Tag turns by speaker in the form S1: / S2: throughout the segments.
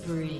S1: Spree.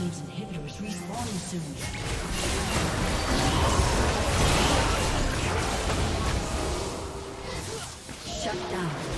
S1: Team's inhibitor is respawning soon. Shut down.